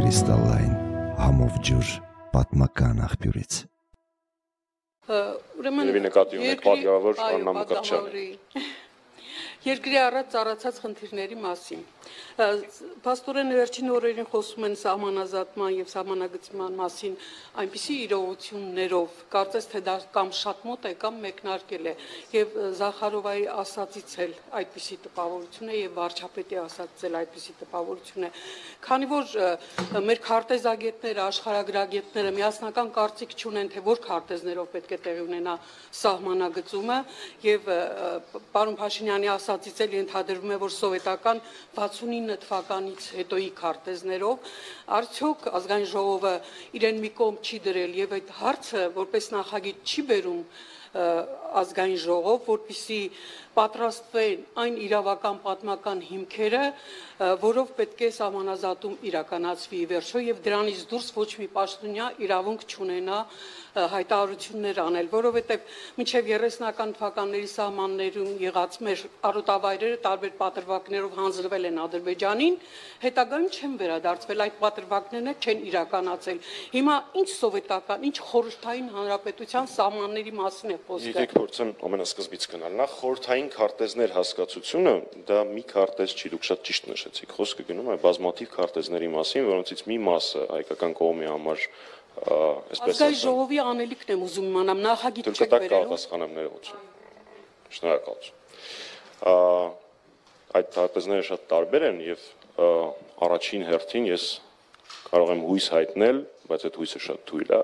կրիստալային համով ջուր պատմական աղբյուրից։ Ուրեմն Երևի նկատի ունեք պատգամավոր Աննա Մկրտչյանի։ Երկրի առաջ ծառացած խնդիրների մասին։ Պաստորեն վերջին օրերին խոսում են սահմանազատման եւ սահմանագծման մասին այնպիսի իրողություններով, կարծես թե դա կամ շատ մոտ է, կամ մեկնարկել է եւ Զախարովայի ասացից էլ այդպիսի տպավորություն է եւ վարչապետի ասացից էլ այդպիսի տպավորություն է։ Քանի որ մեր քարտեզագետները, աշխարհագրագետները միասնական կարծիք չունեն, թե որ քարտեզներով պետք է տեղի ունենա սահմանագծումը եւ պարոն Փաշինյանի ասացից էլ ենթադրվում է, որ սովետական 69 թվականից հետոյի քարտեզներով արդյոք ազգային ժողովը իրեն մի կողմ չի դրել եւ այդ հարցը որպես նախագիծ չի բերում ազգային ժողով, որpիսի պատրաստվեն այն իրավական պատմական հիմքերը, որով պետք է սահմանազատում իրականացվի վերջո եւ դրանից դուրս ոչ մի պաշտոնյա իրավունք չունենա հայտարարություններ անել, որովհետեւ մինչեւ 30-ական թվականների սահմաններում եղած մեր արոտավայրերը տարբեր պատրվակներով հանձնվել են Ադրբեջանին, հետագայում չեն վերադարձվել այդ պատրվակներն չեն իրականացել։ Հիմա ինչ սովետական, ինչ խորհրդային հանրապետության սահմանների մասին է խոսքը։ փորձեմ ամենասկզբից գնալ։ Նախ խորհրդային քարտեզներ հասկացությունը դա մի քարտեզ չի, դուք շատ ճիշտ նշեցիք։ Խոսքը գնում է բազմաթիվ քարտեզների մասին, որոնցից մի մասը հայկական կողմի համար այսպես ասած Ազգային ժողովի անելիքն եմ ուզում իմանամ, նախագիծ չեք վերելու։ վերելու։ Կապասխանեմ ներողություն։ Շնորհակալություն։ Այդ քարտեզները շատ տարբեր են եւ առաջին հերթին ես կարող եմ հույս հայտնել, բայց այդ հույսը շատ թույլ է,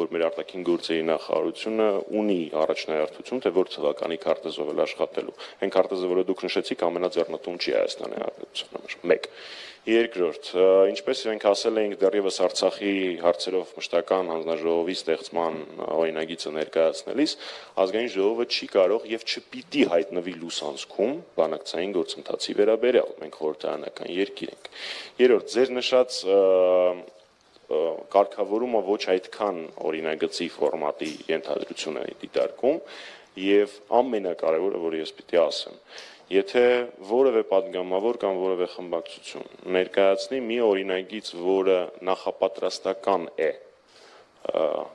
որ մեր արտաքին գործերի նախարարությունը ունի առաջնահերթություն, թե որ թվականի քարտեզով էլ աշխատելու։ Այն քարտեզը, որը դուք նշեցիք, ամենաձեռնտուն չի Հայաստանի Հանրապետության համար։ 1 Երկրորդ, ինչպես մենք ասել էինք դեռևս Արցախի հարցերով մշտական հանձնաժողովի ստեղծման օրինագիծը ներկայացնելիս, ազգային ժողովը չի կարող եւ չպիտի հայտնվի լուսանցքում բանակցային գործընթացի վերաբերյալ։ Մենք խորհրդարանական երկիր ենք։ Երրորդ, ձեր նշած կարգավորումը ոչ այդքան օրինագծի ֆորմատի ենթադրություն է դիտարկում եւ ամենակարևորը, որ ես պիտի ասեմ, Եթե որևէ падգամավոր կամ որևէ խմբակցություն ներկայացնի մի օրինագիծ, որը նախապատրաստական է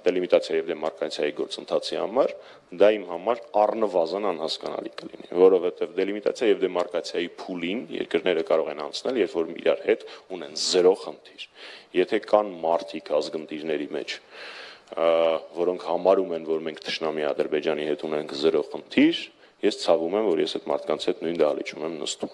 դելիմիտացիա եւ դեմարկացիայի գործընթացի համար, դա իմ համար առնվազն անհասկանալի կլինի, որովհետեւ դելիմիտացիա եւ դեմարկացիայի փուլին երկրները կարող են անցնել, երբ որ իրար հետ ունեն 0 խնդիր։ Եթե կան մարտիկ ազգմտիրների մեջ, որոնք համարում են, որ մենք Տշնամի Ադրբեջանի հետ ունենք 0 խնդիր, ես ցավում եմ, որ ես այդ մարդկանց հետ նույն դահլիճում եմ նստում։